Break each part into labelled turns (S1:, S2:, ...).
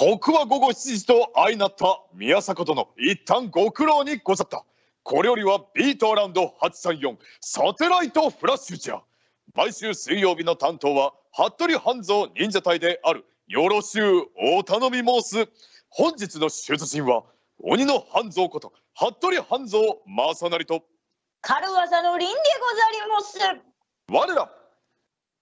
S1: ここは午後7時と相なった。宮迫殿一旦ご苦労にござったこれよりはビートアラウンド834サテライトフラッシュじゃ毎週水曜日の担当は服部半蔵忍者隊であるよろしゅうお頼み申す本日の出陣は鬼の半蔵こと服部半蔵正成と
S2: 軽技の凛でござります。
S1: 我ら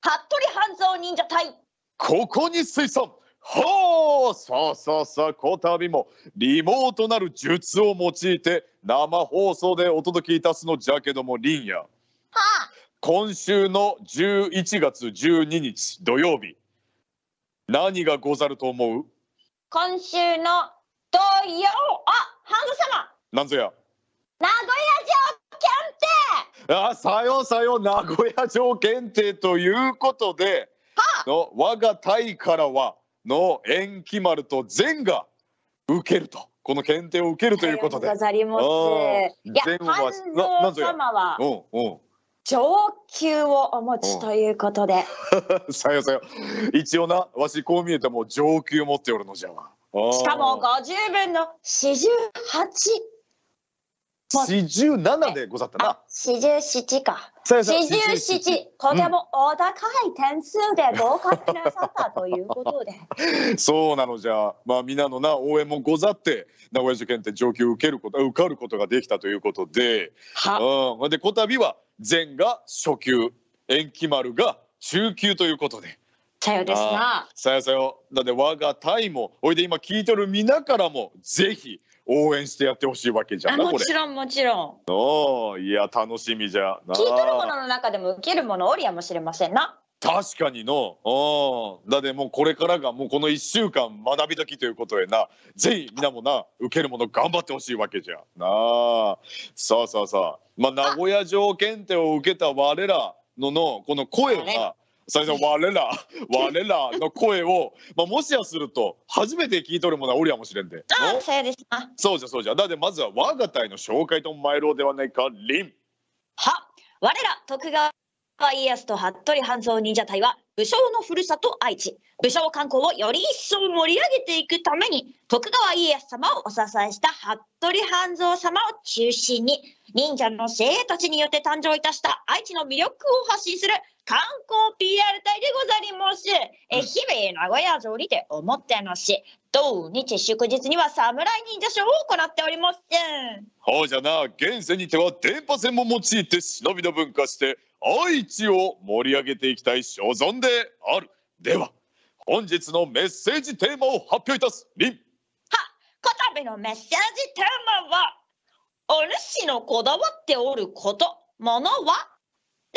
S2: 服部半蔵忍者隊。
S1: ここに水産はあさあさあさあこたびもリモートなる術を用いて生放送でお届けいたすのじゃけどもリンや
S2: はあ、
S1: 今週の11月12日土曜日。何がござると思う？
S2: 今週の土曜、あ、半蔵様。
S1: なんぞや？
S2: 名古屋城検
S1: あさよさよ名古屋城検定ということでの我が隊からはの延期丸と善が受けるとこの検定を受けると
S2: 定。
S1: いうことで
S2: ご。ざります。いや、半蔵様は
S1: うんうん。
S2: 上級をお持ちということで。
S1: さよさよ一応なわしこう見えても上級持っておるのじゃわ
S2: しかも50分の48。
S1: 四十七でござったな。
S2: あ、47か。
S1: さよさよ
S2: 47、とてもお高い点数で合格なさったということで。
S1: そうなのじゃ。まあ皆のな応援もござって名古屋受験って上級受けること受かることができたということで。
S2: は、
S1: うん。でこたびは前が初級延期丸が中級ということで。
S2: さよですな。
S1: さよさよ。だって我が隊もおいで今聞いてる皆からもぜひ応援してやってほしいわけじゃ
S2: あ
S1: ん
S2: もちろんもちろん。
S1: おーいや楽しみじゃな
S2: 聞いとるものの中でも受けるものおりやもしれませんな。
S1: 確かにの。うんだってもうこれからがもうこの1週間学び時ということでな。ぜひ皆もな受けるもの頑張ってほしいわけじゃなあ。さあさあさあ。まあ名古屋城検定を受けた我らののこの声を
S2: 我
S1: な最初我ら 我らの声を、まあ、もしやすると初めて聞いとるものはおりやもしれんで。の？
S2: あさよですな。
S1: そうじゃそうじゃ。だってまずは我が隊の紹介と参ろうではないかリン。
S2: は、我ら徳川家康と服部半蔵忍者隊は武将のふるさと愛知。武将観光をより一層盛り上げていくために徳川家康様をお支えした服部半蔵様を中心に忍者の精鋭たちによって誕生いたした愛知の魅力を発信する観光 PR 隊でござります。え日々名古屋城にておもてなし。土日祝日には侍忍者ショーを行っております。
S1: ほうじゃな現世にては電波線も用いて忍びの文化して愛知を盛り上げていきたい所存である。では本日のメッセージテーマを発表いたす。リン。
S2: こたびのメッセージテーマは、お主のこだわっておること、ものは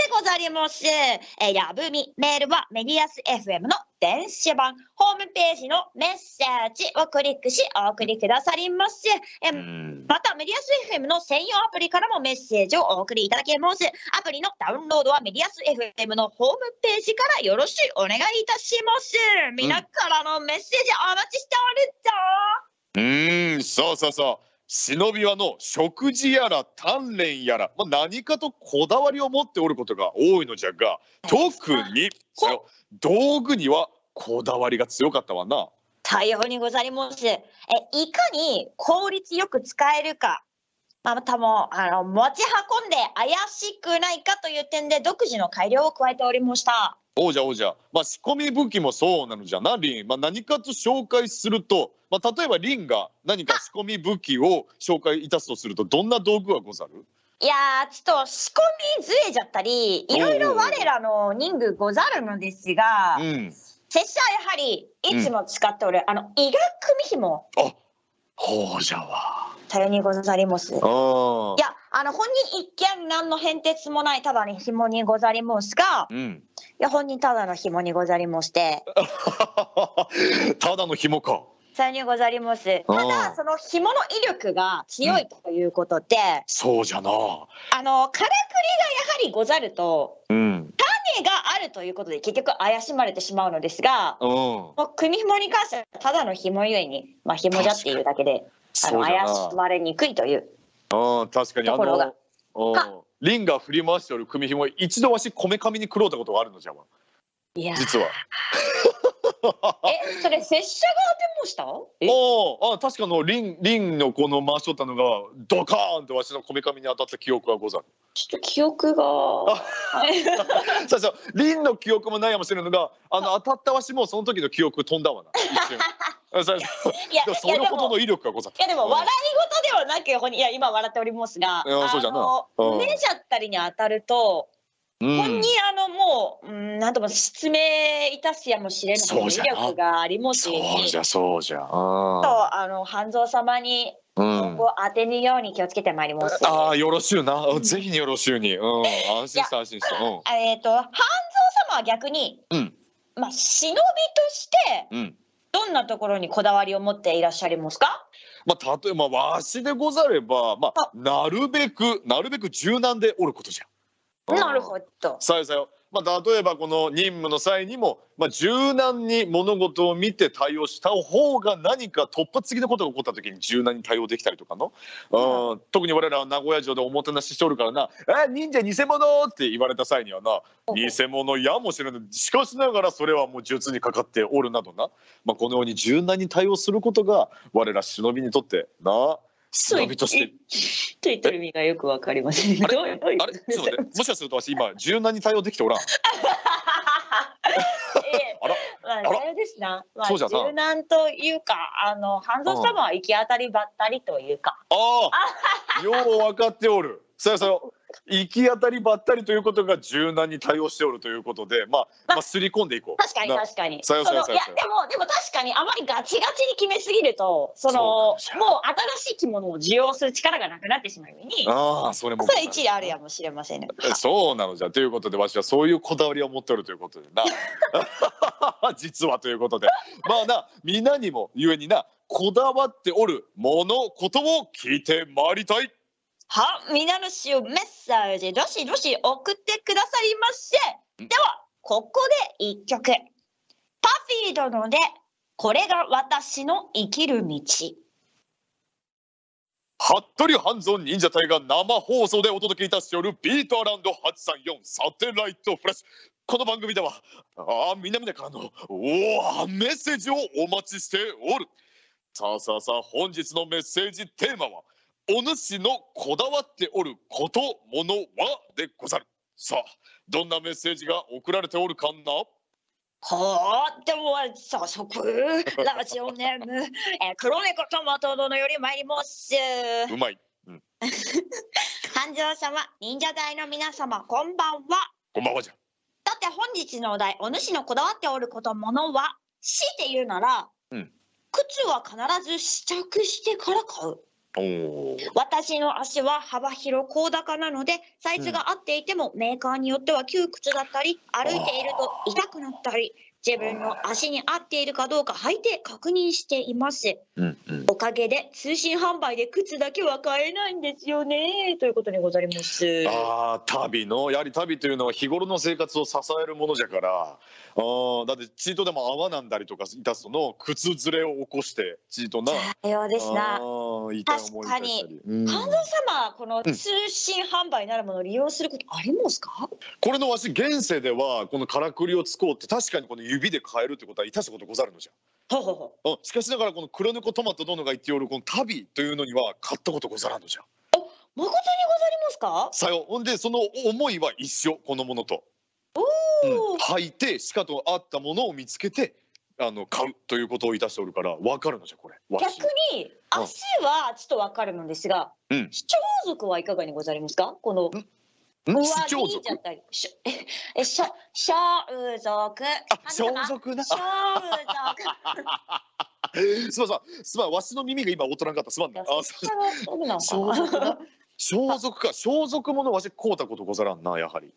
S2: でござります。えー、やぶみ、メールはメディアス FM の電子版、ホームページのメッセージをクリックし、お送りくださります。えーまた、メディアス FM の専用アプリからもメッセージをお送りいただけます。アプリのダウンロードはメディアス FM のホームページからよろしくお願いいたします。皆からのメッセージお待ちしておるぞ。
S1: うーんさあさあさあ忍びはの食事やら鍛錬やら、まあ、何かとこだわりを持っておることが多いのじゃが特に道具にはこだわりが強かったわな。
S2: 対応にござります。え、いかに効率よく使えるか、またもあの持ち運んで怪しくないかという点で独自の改良を加えておりました。
S1: 王者王者、まあ、仕込み武器もそうなのじゃなリン、まあ、何かと紹介すると、まあ、例えばリンが何か仕込み武器を紹介いたすとするとどんな道具がござる？
S2: いやー、ちょっと仕込みずれちゃったり、いろいろ我らの任務ござるのですが、
S1: うん。
S2: 拙者はやはりいつも使っておる、あの、医学組紐、
S1: あほうじゃわ。
S2: さよにござります。いや、あの、本人一見何の変哲もないただに紐にござりますが、
S1: うん。
S2: いや、本人ただの紐にござりまして、
S1: ただの紐か。
S2: さようにござります。た
S1: あ。
S2: だ、
S1: ー
S2: その紐の威力が強いということで、
S1: そうじゃな。
S2: あの、からくりがやはりござると、
S1: うん。
S2: 種があるということで結局怪しまれてしまうのですが、
S1: うん。
S2: もう組紐に関してはただの紐ゆえに、まあ紐じゃっていうだけで、あの、怪しまれにくいという。
S1: なうん確かにあ
S2: ところが。
S1: リンが振り回しておる組紐一度わしこめかみに食ろうたことがあるのじゃわ。
S2: いやー。
S1: 実は
S2: え、それ拙者がデモした？え？
S1: ああ確かのリンリンのこの回しとったのがドカーンとわしのこめかみに当たった記憶はござる。
S2: ちょっと記憶が。は い
S1: そうそう。リンの記憶もないやもしれんのがあの当たったわしもその時の記憶飛んだわな。一瞬。
S2: いや、
S1: でもそれほどの威力がござった
S2: いやでも笑い事ではなくいや今笑っておりますが、
S1: いやそうじゃな。
S2: あ
S1: うん。
S2: の目じゃったりに当たると、
S1: うん
S2: 本にあのもう、うん、なんとも失明いたすやもしれない威
S1: そうじゃな
S2: 力があります
S1: そう
S2: し、
S1: じゃそうじゃ
S2: とあの半蔵様に
S1: うん。
S2: 当てぬように気をつけてまいります。
S1: ああよろしゅうな。ぜひによろしゅうに。うん安心して安心して。うん。
S2: えっ、と半蔵様は逆に、
S1: うん。
S2: まあ忍びとして
S1: うん。
S2: どんなところにこだわりを持っていらっしゃいますか？
S1: まあ例えばわしでござればまあ
S2: あ。
S1: なるべくなるべく柔軟でおることじゃ
S2: なるほど。
S1: さよさよ。まあ、例えばこの任務の際にも、まあ、柔軟に物事を見て対応した方が何か突発的なことが起こった時に柔軟に対応できたりとかの、うん、特に我らは名古屋城でおもてなししておるからな「え忍者偽物!」って言われた際にはな偽物やもしれないしかしながらそれはもう術にかかっておるなどな、まあ、このように柔軟に対応することが我ら忍びにとってな忍びとして。
S2: と言ってる意味がよくわかりません。
S1: あれ？あれ？ちょっと待ってもしかすると私今柔軟に対応できておらん？
S2: ええ。
S1: あら？
S2: まあ、れですな。柔軟というか、あの、半蔵様は行き当たりばったりというか。
S1: ああ、よう分かっておる。そうやそう。や行き当たりばったりということが柔軟に対応しておるということで、まあ、まあ、すり込んでいこう。
S2: 確かに
S1: な
S2: 確かに。
S1: さよ
S2: いやでもでも確かにあまりガチガチに決めすぎるとそのもう新しい着物を需要する力がなくなってしまうように
S1: ああ、それも。
S2: それ一理あるやもしれませんね。
S1: えそうなのじゃということでわしはそういうこだわりを持っておるということでな 実はということでまあな皆にもゆえになこだわっておるものことを聞いてまいりたい
S2: は皆の衆メッセージどしどし送ってくださいませ。
S1: うん。
S2: ではここで一曲。パフィー殿でこれが私の生きる道。
S1: 服部半蔵忍者隊が生放送でお届けいたしておるビートアラウンド834サテライトフラッシュこの番組ではあー南々からのおおメッセージをお待ちしておる。さあさあさあ本日のメッセージテーマはお主のこだわっておることものはでござるさあどんなメッセージが送られておるかな？
S2: はあ、でも早速 ラジオネーム、えー、黒猫トマト殿より参ります。
S1: うまい
S2: 半蔵様、忍者隊の皆様、こんばんは。
S1: こんばんはじゃ
S2: さて本日のお題、お主のこだわっておることものは、強いて言うなら、
S1: うん
S2: 靴は必ず試着してから買う。私の足は幅広高高なのでサイズが合っていても、メーカーによっては窮屈だったり歩いていると痛くなったり自分の足に合っているかどうか履いて確認しています。
S1: うんうん。
S2: おかげで通信販売で靴だけは買えないんですよね。ということにございます。
S1: ああ旅のやはり旅というのは日頃の生活を支えるものじゃから。あーだってチートでも泡なんだりとかいたすとの靴ずれを起こしてチートな。
S2: さようですな。確かに
S1: いたしたり。うん。
S2: 半蔵様この通信販売なるものを利用することありますか、
S1: これのわし現世ではこのからくりを使おうって確かにこの指で変えるってことはいたしたことござるのじゃ。うん。しかしながらこの黒猫トマト殿が言っておるこの旅というのには買ったことござらんのじゃ。
S2: 誠にござりますか？
S1: さよ。ほんでその思いは一緒。このものと。
S2: おー。
S1: 履いてしかと合ったものを見つけてあの買うということをいたしておるから分かるのじゃこれ。
S2: 逆に足はちょっとわかるのですが、
S1: うん。
S2: 主張族はいかがにございますか？この
S1: ん
S2: 上着
S1: 族
S2: じゃった。りしょええしょ装族
S1: あ装
S2: あ
S1: 束な？
S2: 装束
S1: すまんすまん。すまんわしの耳が今劣らんかった。すまんなあそう装束
S2: か
S1: 装束ものわし買うたことござらんなやはり。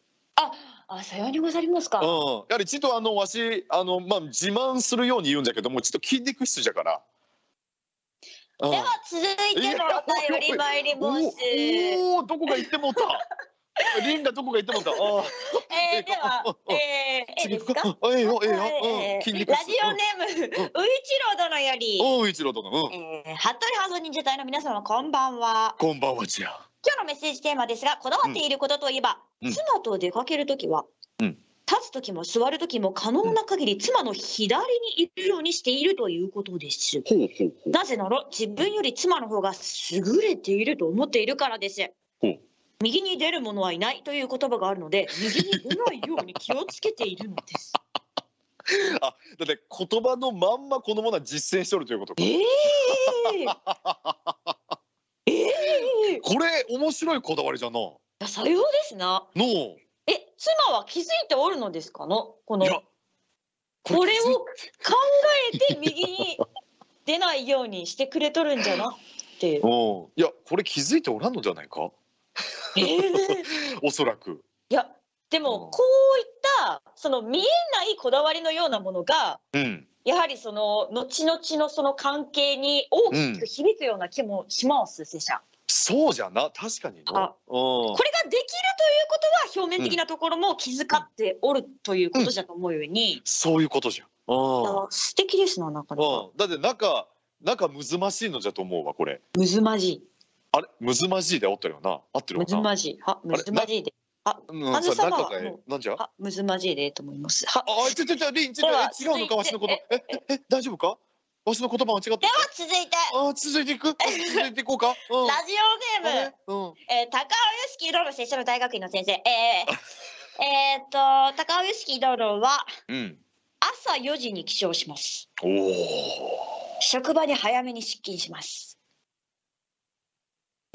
S2: あさようにござりますか、
S1: うん。やはりちょっとあのわしあのまあ自慢するように言うんじゃけどもちょっと筋肉質じゃから。うん
S2: では続いてのお便り参ります。
S1: おおーどこが行ってもうた リンがどこが行ってもうた？あ
S2: えー、では
S1: うん
S2: えー、えー、で すか？
S1: あええよええよ、
S2: えーラジオネーム、ういちろう殿より、
S1: うんおう一郎殿。うん。
S2: えー、服部ハゾ忍者隊の皆様こんばんは。
S1: こんばんはじゃ
S2: 今日のメッセージテーマですがこだわっていることといえば、
S1: うん。
S2: 妻と出かけるときは、
S1: うん。
S2: 立つ時も座る時も可能な限り妻の左にいるようにしているということです。
S1: ほうほうほう。
S2: なぜなら自分より妻の方が優れていると思っているからです。
S1: ほう。
S2: 右に出る者はいないという言葉があるので、右に出ないように気をつけているのです。
S1: あだって言葉のまんまこのものは実践しとるということか。
S2: え えええ
S1: これ面白いこだわりじゃなの
S2: さようですな。
S1: う
S2: え、妻は気づいておるのですかの？この。
S1: いや
S2: これを考えて右に出ないようにしてくれとるんじゃなって。
S1: うん。いやこれ気づいておらんのじゃないか
S2: ええ
S1: おそらく。
S2: いやで
S1: うん。
S2: もこういったその見えないこだわりのようなものが
S1: うん。
S2: やはりその後々のその関係に大きく響くような気もします、拙者。
S1: そうじゃな確かにな
S2: あ
S1: うん。
S2: これができるということは表面的なところも気遣っておるということじゃと思うように、
S1: そういうことじゃ。んうん。
S2: あ素敵ですななかなか。
S1: うん。だって中中むずましいのじゃと思うわこれ。
S2: むずまじい。
S1: あれ？むずまじいでおったよな合ってる
S2: むずまじい。は、むずまじいで。
S1: うん
S2: あずさまは
S1: なんじゃ？
S2: は、むずまじいでと思います。は、
S1: あ、ちょちょちょ、リン、ちょ違うのか、わしのこと。
S2: 続
S1: え、え、え、大丈夫か？わしの言葉間違ってる
S2: では続いて、
S1: あ、続いていく？続いていこうか？うん。
S2: ラジオネーム、
S1: うん。
S2: えー、高尾由樹ロロ拙者の大学院の先生。えー、えーっと、高尾由樹ロロは
S1: うん。
S2: 朝4時に起床します。
S1: おお。
S2: 職場に早めに出勤します。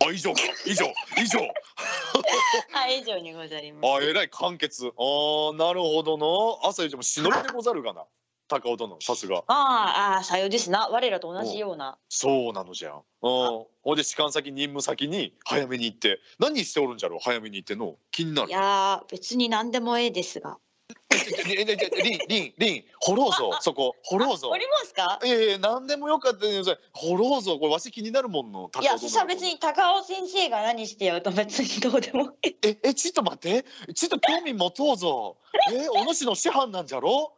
S1: あ、以上か。以上。以上。
S2: はい、以上にございます。
S1: あ、えらい簡潔。あー、なるほどな。朝以上も忍びでござるがな。高尾殿、さすが。
S2: ああ、ああ、さようですな。我らと同じような。
S1: そうなのじゃん。うん。ほんで、士官先、任務先に早めに行って。何しておるんじゃろう。早めに行っての。気にないる。
S2: やー、別に何でもええですが。
S1: え、え、え、えリン、リン、リン、掘ろうぞ。そこ、掘ろうぞ
S2: お。りますか
S1: いやいや何でもよかったよそれ掘ろうぞこれわし気になるもんの
S2: いや、そしたら別に高尾先生が何してようと別にどうでもいい。
S1: ええちょっと待ってちょっと興味持とうぞえお主の師範なんじゃろ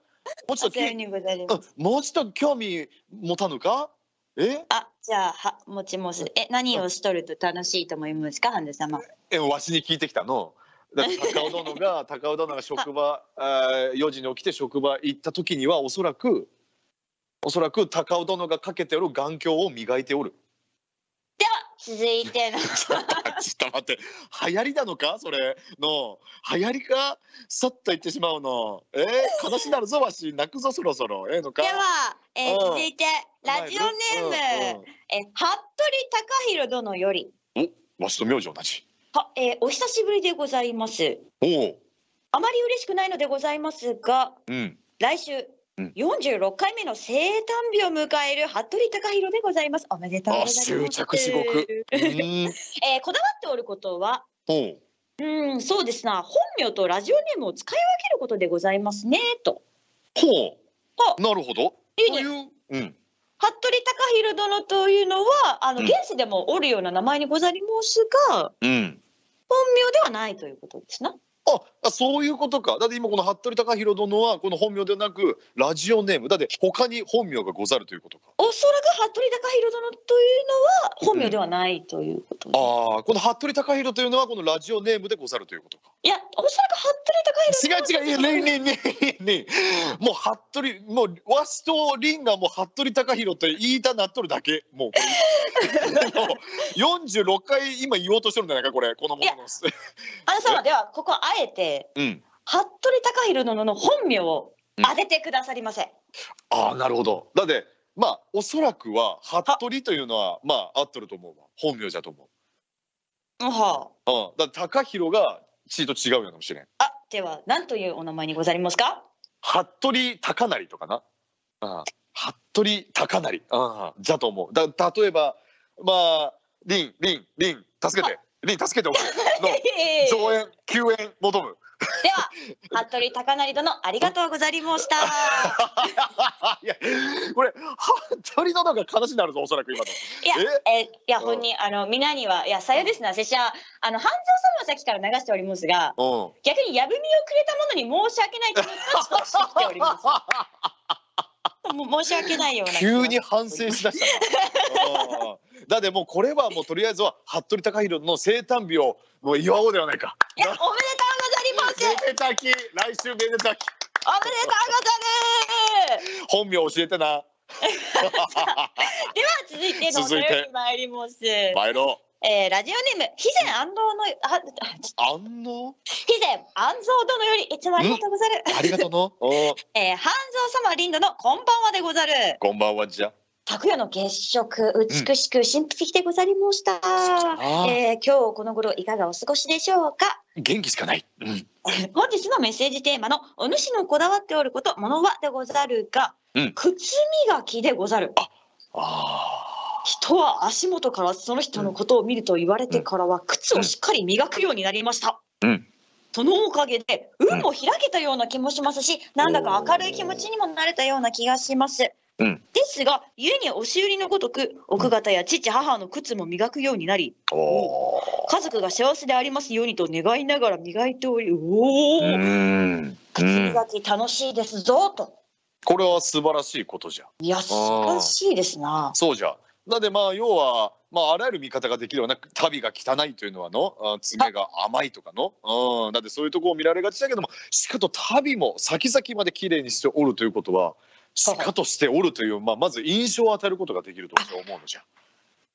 S1: もうちょっとう。んもうちょっと興味持たぬかえ
S2: あ、じゃあ、は、持ちます。え、何をしとると楽しいと思いますか、ハンデ様。
S1: えわしに聞いてきたのだって高尾殿が 高尾殿が職場あー4時に起きて職場行った時にはおそらくおそらく高尾殿がかけておる眼鏡を磨いておる。
S2: 続いての。
S1: ちょっと待って流行りなのか？それ。の流行りか？さっと言ってしまうの。えー、悲しなるぞわし。泣くぞそろそろ。ええのか？
S2: では、えー
S1: うん。
S2: 続いて、ラジオネーム、
S1: うん
S2: え、服部隆弘殿より。
S1: うんわしと名字同じ
S2: は、えーお久しぶりでございます。
S1: おお
S2: あまり嬉しくないのでございますが、
S1: うん。
S2: 来週、
S1: うん。
S2: 46回目の生誕日を迎える服部隆弘でございます。おめでとうございます。
S1: あ執着至極。う
S2: え
S1: ー
S2: こだわっておることは、
S1: おう。
S2: うん、そうですな、本名とラジオネームを使い分けることでございますね、と。
S1: ほ
S2: あ
S1: うなるほど。
S2: いいね。
S1: といううん
S2: 服部隆弘殿というのは、あの、
S1: うん
S2: 現世でもおるような名前にござりますが、
S1: うん
S2: 本名ではないということですな。
S1: ああそういうことか。だって今この服部隆弘殿はこの本名ではなくラジオネーム。だって他に本名がござるということか。
S2: おそらく服部隆弘殿というのは本名ではないということで、
S1: ああこの服部隆弘というのはこのラジオネームでござるということか。
S2: いや、おそらく服部隆弘
S1: 違う違う。いやねえねえねえねえ。もう服部もうわしとリンがもう服部隆弘って言いたなっとるだけ。もうこれ。もう46回今言おうとしてるんじゃないかこれ。このものの。
S2: あの様ではここあえて
S1: うん。
S2: 服部隆弘殿の本名を当ててくださりませ。
S1: ああなるほど。だってまあおそらくは服部というのはまあ合っとると思うわ。本名じゃと思
S2: は
S1: ううん。だから高弘がちと違うやかもしれん。
S2: あ、あでは何というお名前にござりますか？
S1: 服部高成とかな。ああ服部高成。ああじゃと思う。だ例えばまあリンリンリン。助けてリン助けておく。の上演救援求む。
S2: では 服部隆成殿ありがとうござりました。
S1: いやこれ服部ののが話になるぞおそらく今の。
S2: いや、え？いや本人あの皆にはいやさよですな拙者。あの半蔵様はさっきから流しておりますが
S1: うん。
S2: 逆にやぶみをくれた者に申し訳ない気持ちが少ししてきております。もう申し訳ないような
S1: 急に反省しだした。なうんだってもうこれはもうとりあえずは服部高弘の生誕日をもう祝おうではないか。
S2: いやおめでとうござりまし
S1: めでたき来週めでたき。
S2: おめでとうござる
S1: 本名教えてな。
S2: では続いてのお
S1: 続いて
S2: 便り参ります。
S1: 参ろ
S2: えー、ラジオネーム、肥前安藤の、あ、
S1: う安納
S2: 肥前安蔵殿よりいつもありがとうござる。
S1: ありがとうの？お
S2: えー、半蔵様リンドのこんばんはでござる。
S1: こんばんはじゃ。
S2: 昨夜の月食、美しく神秘的でござりました。
S1: あ
S2: えー、今日この頃いかがお過ごしでしょうか？
S1: 元気しかない、うん、
S2: 本日のメッセージテーマのお主のこだわっておること、ものはでござるが、
S1: うん。
S2: 靴磨きでござる。
S1: あ
S2: 人は足元からその人のことを見ると言われてからは靴をしっかり磨くようになりました。
S1: うん。
S2: そのおかげで運も開けたような気もしますし、なんだか明るい気持ちにもなれたような気がします。
S1: うん。
S2: ですが、家に押し売りのごとく、奥方や父、母の靴も磨くようになり、家族が幸せでありますようにと願いながら磨いており、お
S1: ー。
S2: お、
S1: うん。
S2: 靴磨き楽しいですぞと。
S1: これは素晴らしいことじゃ。
S2: いや、素晴らしいですな。
S1: そうじゃだってまあ要はまああらゆる見方ができるような旅が汚いというのはのあ爪が甘いとかのうんだってそういうところを見られがちだけどもしかと旅も先々まで綺麗にしておるということはしかとしておるという、まあ、まず印象を与えることができると思うのじゃ。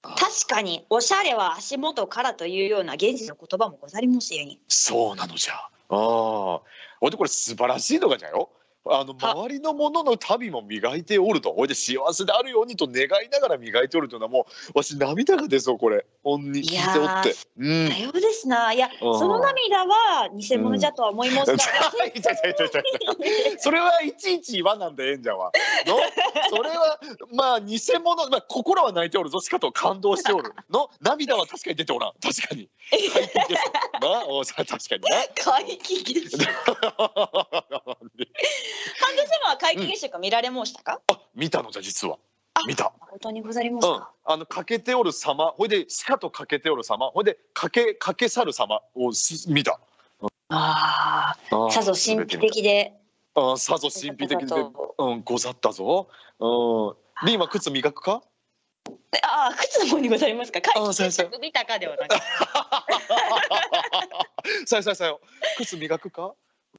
S2: 確かに、おしゃれは足元からというような現地の言葉もござりますように。
S1: そうなのじゃ。ああ。ほいでこれ素晴らしいのがじゃよ。あの
S2: は
S1: 周りのものの旅も磨いておると。ほいで幸せであるようにと願いながら磨いておるというのはもうわし涙が出そうこれ。ほんに聞いておって。うん。
S2: さようですな。いや、
S1: うん
S2: その涙は偽物じゃとは思いますが、
S1: それはいちいち言わなんでええんじゃわ。の？それはまあ偽物、まあ、心は泣いておるぞしかと感動しておるの？涙は確かに出ておらん確かに快適ですな？おさ確かにな
S2: 皆既月食。半田様は皆既月食見られましたか、
S1: あ見たのじゃ実は。
S2: あ
S1: 見た。
S2: 誠にござりま
S1: うん。あの欠けておる様。ほいでしかと欠けておる様。ほいでかけかけ去る様をし見た。
S2: ああ、さぞ神秘的で。
S1: ああさぞ神秘的で
S2: と。
S1: うんござったぞ。うん。で今靴磨くか？
S2: ああ、靴の方にござりますか？皆
S1: あ
S2: 既月食見たかではなく。
S1: さよさよさよ。靴磨くか？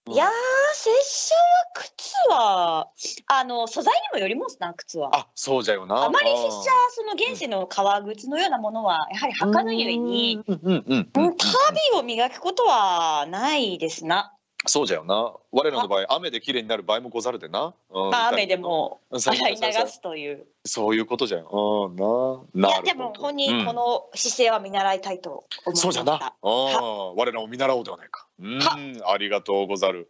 S2: いやー、拙者は靴は、あの素材にもよりますな、靴は。
S1: あそうじゃよな
S2: あまり拙者はその現世の革靴のようなものはやはり履かぬゆえに、
S1: うんうんうんうん
S2: うん足袋を磨くことはないですな。
S1: そうじゃよな。我らの場合雨で綺麗になる場合もござるでな、うん。
S2: まあ雨でも洗い流すという。
S1: そういうことじゃようんな。いな
S2: や
S1: るほど。
S2: でも本
S1: うん。
S2: 人この姿勢は見習いたいと思いました。
S1: そうじゃな。ああ、我らも見習おうではないか。うん、ありがとうござる。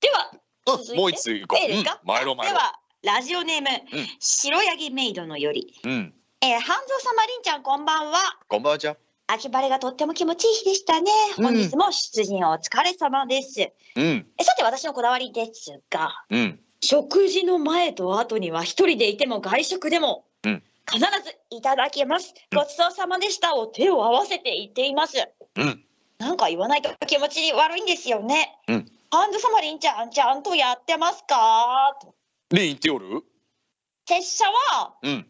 S2: では
S1: うんもう一つ行こう。
S2: いいですか？
S1: うん、参ろう参ろ
S2: ではラジオネーム、
S1: ん。
S2: 白ヤギメイドのより、
S1: う。うん、
S2: えー、半蔵様りんちゃんこんばんは。
S1: こんばんはじゃ。
S2: 秋晴れがとっても気持ちいい日でしたね。
S1: うん
S2: 本日も出陣お疲れ様です。
S1: うん、
S2: えさて私のこだわりですが、
S1: うん、
S2: 食事の前と後には一人でいても外食でも、
S1: うん
S2: 必ずいただきます。
S1: うん
S2: ごちそうさまでしたを手を合わせて言っています。
S1: うん。
S2: なんか言わないと気持ち悪いんですよね。
S1: うん
S2: ハンド様りんちゃんちゃんとやってますか？と
S1: ね言っておる？
S2: 拙者は
S1: うん。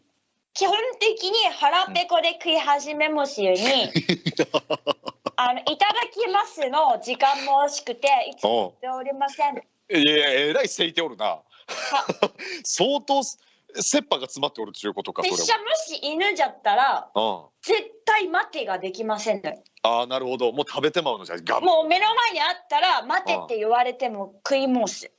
S2: 基本的に腹ペコで食い始めますように、あのいただきますの時間も惜しくていつもっておりません。
S1: いやいや、えらいせいておるな。相当す切羽が詰まっておるということか。それ
S2: 拙者もし犬じゃったら
S1: は。
S2: 絶対待てができません。
S1: ああ、なるほど。もう食べてまうのじゃ。が
S2: もう目の前にあったら待てって言われても食い申す。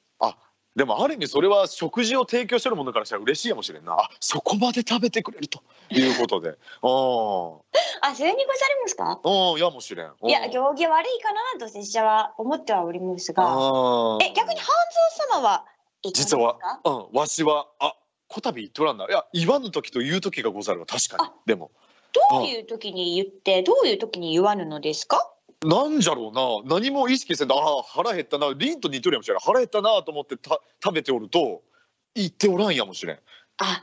S1: でもある意味それは食事を提供してるものからしたら嬉しいかもしれんな。あ、そこまで食べてくれるということで。あ
S2: あ、それにございますか？
S1: あ、うん、やもしれん。うん
S2: いや、行儀悪いかなと拙者は思ってはおりますが。
S1: あ
S2: え、逆に半蔵様は
S1: 実は
S2: か、
S1: うん、わしは、あ、こたび言っとらんな。いや、言わぬ時と言う時がござるわ。確かに
S2: あ。
S1: でも、
S2: どういう時に言って、どういう時に言わぬのですか？
S1: なんじゃろうな。何も意識せんと、ああ、腹減ったな。リンと似とるやもしれん。腹減ったなと思ってた食べておると、言っておらんやもしれん。
S2: あ、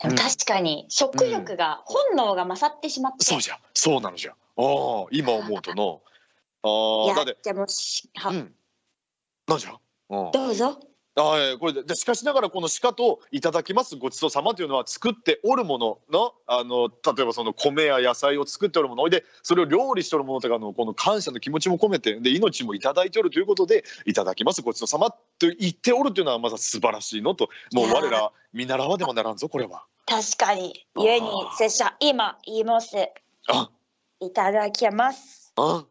S2: 確かに食欲が、本能が勝ってしまって。
S1: そうじゃ。そうなのじゃ。ああ、今思うとの。ああ、だ
S2: いや
S1: って、
S2: でもしは、
S1: うん。なんじゃ？うん。
S2: どうぞ。
S1: はい、これででしかしながらこの鹿といただきますごちそうさまというのは作っておるもののあの例えばその米や野菜を作っておるものでそれを料理しておるものとかのこの感謝の気持ちも込めてで命もいただいておるということでいただきますごちそうさまと言っておるというのはまた素晴らしいのともう我ら見習わでもならんぞこれは。
S2: 確かに。故に拙者今言います。
S1: あ
S2: いただきます。
S1: あ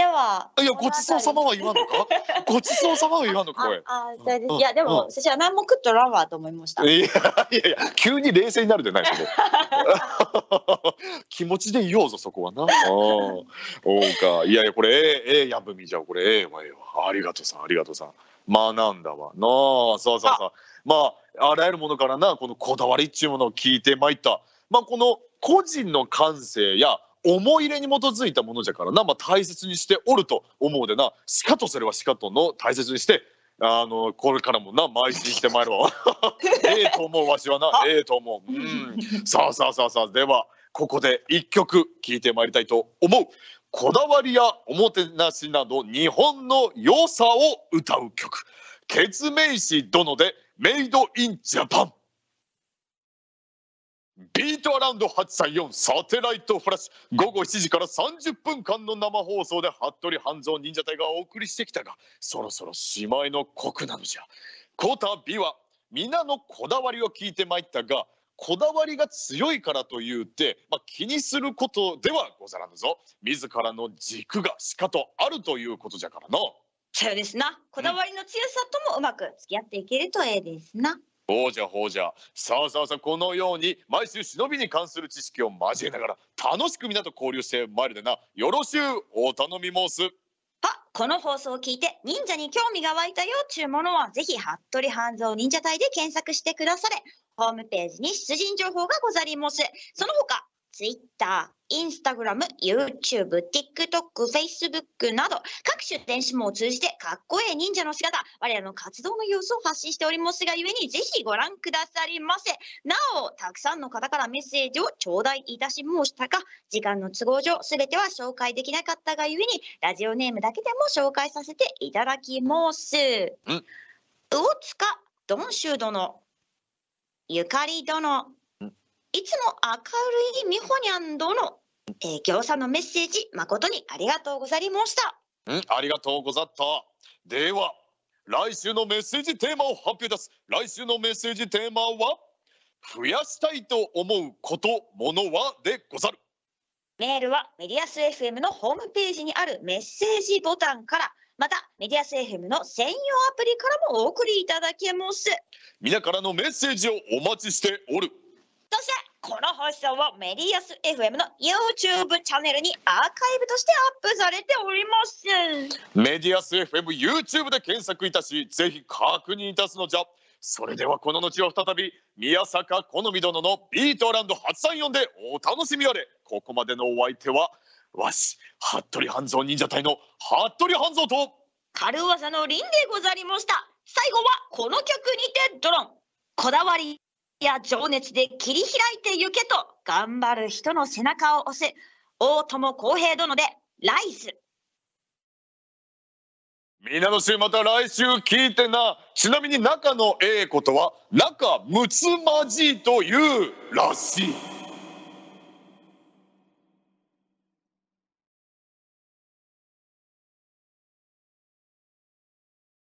S2: では。
S1: いやごちそうさまは言わんのか？ごちそうさまは言わんのかこれ。
S2: あ、あ、それです。
S1: うん。
S2: いや、でも、
S1: うん。
S2: 拙者は何も食っとらんわと思いました。
S1: いやいやいや急に冷静になるでないそこ。気持ちで言おうぞそこはな。ああそうか。いやいやこれええええやぶみじゃこれええわええわありがとうさんありがとうさん。学んだわな。あそうそうそう。まああらゆるものからなこのこだわりっちゅうものを聞いてまいった。まあこの個人の感性や思い入れに基づいたものじゃからな、まあ、大切にしておると思うでな。しかとそれはしかとの大切にしてあのこれからもな邁進してまいるわ。ええと思うわしはな。
S2: あ
S1: ええと思う。うん。さあさあさあさあ。ではここで一曲聴いてまいりたいと思う。こだわりやおもてなしなど日本の良さを歌う曲「ケツメイシ殿」で「メイドインジャパン」ビートアラウンド834サテライトフラッシュ午後7時から30分間の生放送で服部半蔵忍者隊がお送りしてきたがそろそろしまいの刻なのじゃこたびは皆のこだわりを聞いてまいったがこだわりが強いからというて、まあ、気にすることではござらぬぞ自らの軸がしかとあるということじゃからな
S2: そうですな。こだわりの強さともうまく付き合っていけるとええですな。
S1: ほうじゃほうじゃさあさあさあこのように毎週忍びに関する知識を交えながら楽しく皆と交流してまいるでなよろしゅうお頼み申す
S2: あ、この放送を聞いて忍者に興味が湧いたよっちゅうものはぜひ服部半蔵忍者隊で検索してくだされ。ホームページに出陣情報がござります。その他、Twitter、Instagram、YouTube、TikTok、Facebook など各種電子網を通じてかっこええ忍者の姿、我らの活動の様子を発信しておりますがゆえにぜひご覧くださりませ。なお、たくさんの方からメッセージを頂戴いたしましたが、時間の都合上すべては紹介できなかったがゆえにラジオネームだけでも紹介させていただきます。
S1: ん
S2: 魚塚ドンシュ殿、ゆかり殿、いつも明るいみほにゃん殿、えー、行さんのメッセージ誠にありがとうございました。
S1: んありがとうござった。では来週のメッセージテーマを発表いたす。来週のメッセージテーマは増やしたいと思うことものはでござる。
S2: メールはメディアス FM のホームページにあるメッセージボタンから、またメディアス FM の専用アプリからもお送りいただけます。
S1: 皆からのメッセージをお待ちしておる
S2: そしてこの放送はメディアス FM の YouTube チャンネルにアーカイブとしてアップされております。
S1: メディアス FM YouTube で検索いたしぜひ確認いたすのじゃそれではこの後を再び宮坂好み殿のビートランド834でお楽しみあれここまでのお相手はわし服部半蔵忍者隊の服部半蔵と
S2: 軽技のリンでござりました。最後はこの曲にてドロン。こだわりや情熱で切り開いてゆけと頑張る人の背中を押す大友康平殿でライス。
S1: 皆の衆また来週聞いてな。ちなみに中のええことは仲睦まじいというらしい。